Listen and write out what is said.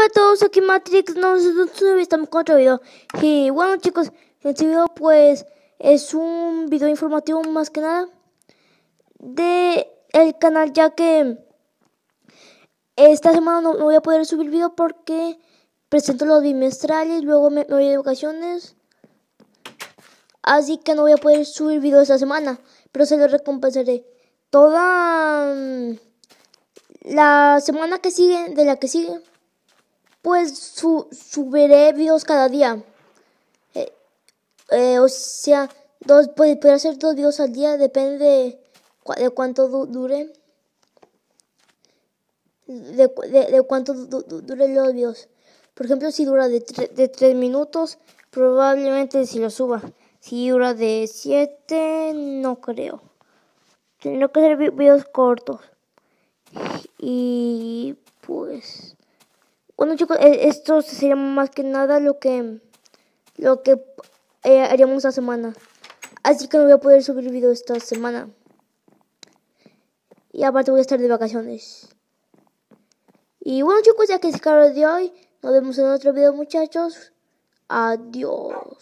Hola a todos, aquí Matrix, nosotros estamos con otro video. Y bueno chicos, este video pues es un video informativo más que nada De el canal ya que esta semana no, voy a poder subir video porque presento los bimestrales, luego me, voy de vacaciones. Así que no voy a poder subir video esta semana, pero se lo recompensaré toda mm, la semana que sigue, de la que sigue pues subiré videos cada día. Eh, eh, o sea, dos, puede, puede hacer dos videos al día, depende de, cuánto dure. De, de, cuánto dure los videos. Por ejemplo, si dura de, de 3 minutos, probablemente si lo suba. Si dura de 7, no creo. Tendré que hacer videos cortos. Y pues... Bueno chicos, e, esto sería más que nada lo que lo que eh, haríamos esta semana. Así que no voy a poder subir video esta semana. Y aparte voy a estar de vacaciones. Y bueno chicos, ya que es el de hoy, nos vemos en otro video muchachos. Adiós.